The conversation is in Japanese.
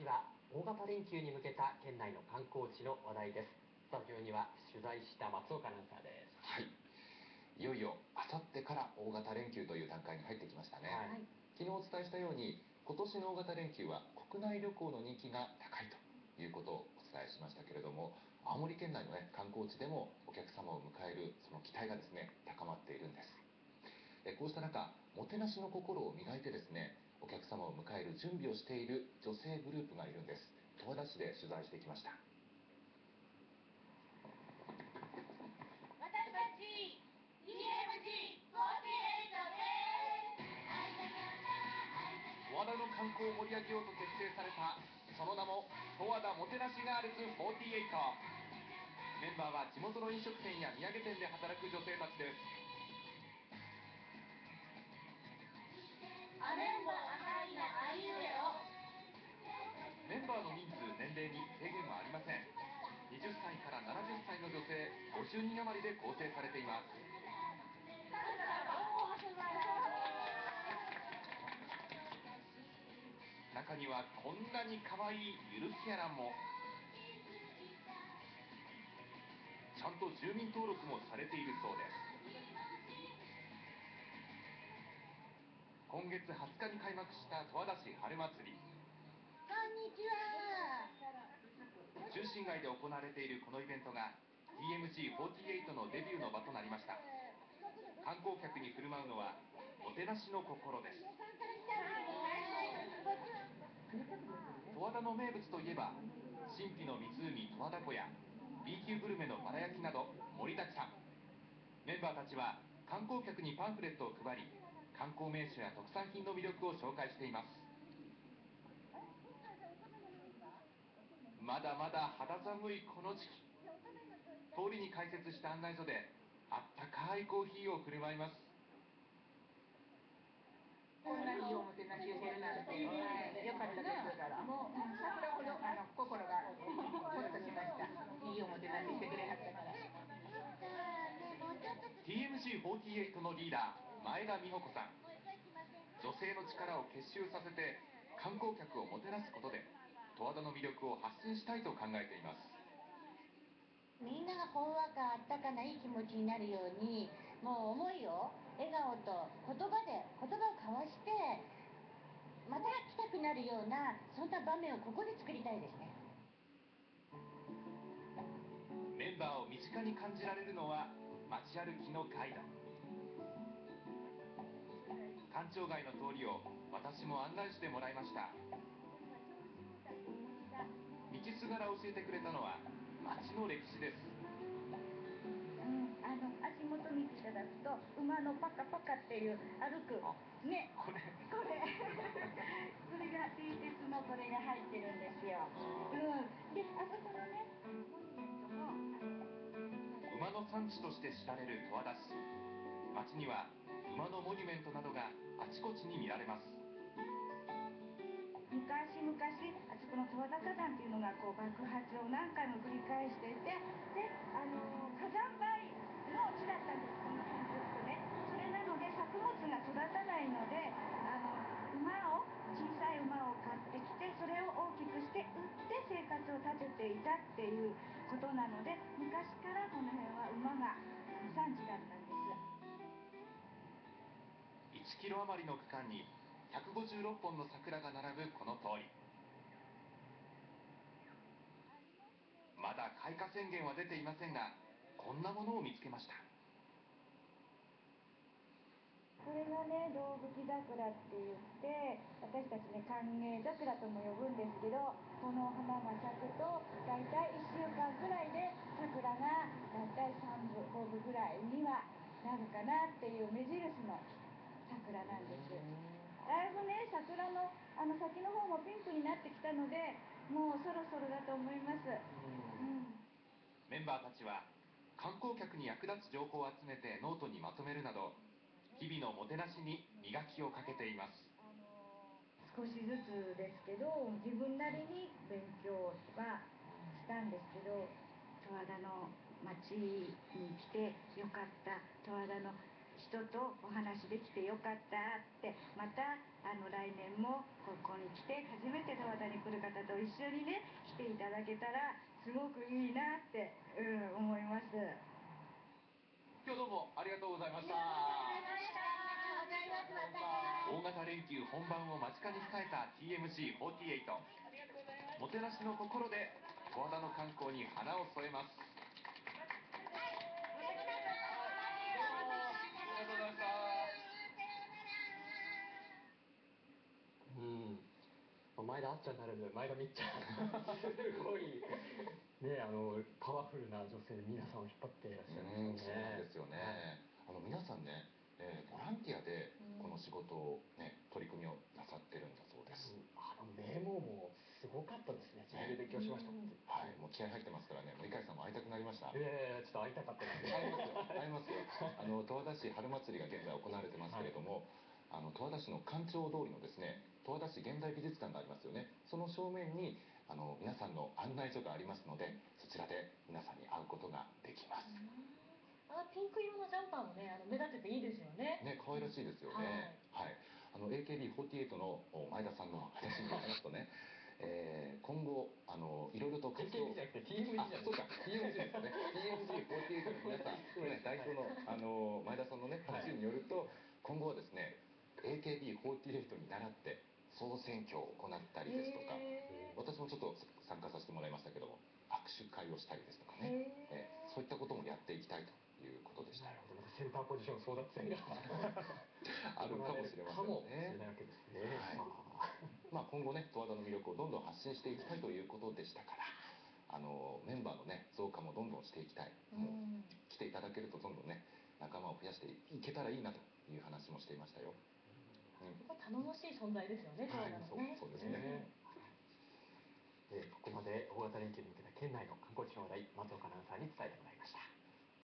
次は大型連休に向けた県内の観光地の話題です。スタジオには取材した松岡アナウンサーです。はい。いよいよあさってから大型連休という段階に入ってきましたね、はい、昨日お伝えしたように今年の大型連休は国内旅行の人気が高いということをお伝えしましたけれども青森県内の、ね、観光地でもお客様を迎えるその期待がですね高まっているんです。こうした中もてなしの心を磨いてですねお客様を迎える準備をしている女性グループがいるんです。十和田市で取材してきました。私たち DMG48 です十和田の観光を盛り上げようと結成されたその名も十和田もてなしガールズ48メンバーは地元の飲食店や土産店で働く女性たちですメンバーの人数年齢に制限はありません。20歳から70歳の女性50人余りで構成されています。中にはこんなに可愛いゆるキャラも。ちゃんと住民登録もされているそうです。今月20日に開幕した十和田市春祭り。こんにちは。中心街で行われているこのイベントが DMG48 のデビューの場となりました。観光客に振る舞うのはもてなしの心です。十和田の名物といえば神秘の湖十和田湖や B 級グルメのバラ焼きなど盛りだくさん。メンバーたちは観光客にパンフレットを配り観光名所や特産品の魅力を紹介していますまだまだ肌寒いこの時期通りに開設した案内所であったかいコーヒーを振る舞いますこんないいおもてなしをするなんて、よかったです。もう、桜ほど、あの、心が、ほっとしました。いいおもてなししてくれはったから。TMC48 のリーダー、前田美穂子さん。女性の力を結集させて観光客をもてなすことで十和田の魅力を発信したいと考えています。みんながほんわかあったかないい気持ちになるようにもう思いを笑顔と言葉で言葉を交わしてまた来たくなるようなそんな場面をここで作りたいですね。メンバーを身近に感じられるのは街歩きのガイド官庁街の通りを私も案内してもらいました。道すがら教えてくれたのは町の歴史です。あの足元見ていただくと馬のパカパカっていう歩くねこれ。これ。これが製鉄のこれが入ってるんですよ、うん、であそこのね馬の産地として知られる十和田市。町には馬のモニュメントなどがあちこちに見られます。昔々あそこの十和田火山っていうのがこう爆発を何回も繰り返していてであの火山灰の地だったんですこの辺ずっとね。それなので作物が育たないのであの馬を小さい馬を買ってきてそれを大きくして売って生活を立てていたっていうことなので昔からこの辺は馬が産地だった。1キロ余りの区間に156本の桜が並ぶこの通り。まだ開花宣言は出ていませんがこんなものを見つけました。これがね動物桜って言って私たちね歓迎桜とも呼ぶんですけどこの花が咲くと大体1週間ぐらいで桜が大体3部5部ぐらいにはなるかなっていう目印のだいぶね桜のあの先の方もピンクになってきたのでもうそろそろだと思います、うん、メンバーたちは観光客に役立つ情報を集めてノートにまとめるなど日々のもてなしに磨きをかけています。少しずつですけど自分なりに勉強はしたんですけど十和田の町に来てよかった。十和田の人人とお話できてよかったってまたあの来年もここに来て初めて十和田に来る方と一緒にね来ていただけたらすごくいいなって、うん、思います。今日どうもありがとうございました。大型連休本番を間近に控えた TMC48 もてなしの心で十和田の観光に花を添えます前田あっちゃんになるんで前田みっちゃん。すごい。ねあのパワフルな女性で皆さんを引っ張っていらっしゃるうんそうなんですよね、あの皆さんね、えーボランティアでこの仕事をね取り組みをなさってるんだそうです、あの名門もすごかったですね。自分で勉強しました。ってはい。もう気合入ってますからね。森海さんも会いたくなりました。ええちょっと会いたかったです。ね会いますよ。会いますよ。あの十和田市春祭りが現在行われてますけれども、あの十和田市の官庁通りのですね十和田市現代美術館がありますよね。その正面にあの皆さんの案内所がありますのでそちらで皆さんに会うことができます。あピンク色のジャンパーもねあの目立ってていいですよね。ね可愛らしいですよね。はい、あの AKB48 のお前田さんの話によりますとねえー今後あのいろいろと活動じゃなくて TMG じゃないあそうか TMG ですね。TMG48 の皆さん、ね、代表のあの前田さんのね話によると、今後はですね AKB48 に倣って総選挙を行ったりですとか、へ私もちょっと参加させてもらいましたけども握手会をしたりですとかーね、へえーそういったこともやっていきたいということでした。なるほど。またセンターポジション争奪戦が あるかもしれませんね。ね、はい。まあまあ、今後ね十和田の魅力をどんどん発信していきたいということでしたからあのメンバーのね増加もどんどんしていきたい、うもうん来ていただけるとどんどんね仲間を増やしていけたらいいなという話もしていましたよ、うん。これ頼もしい存在ですよね、はいそう。そうですね。ね、えーここまで大型連休に向けた県内の観光地の話題松岡アナウンサーに伝えてもらいました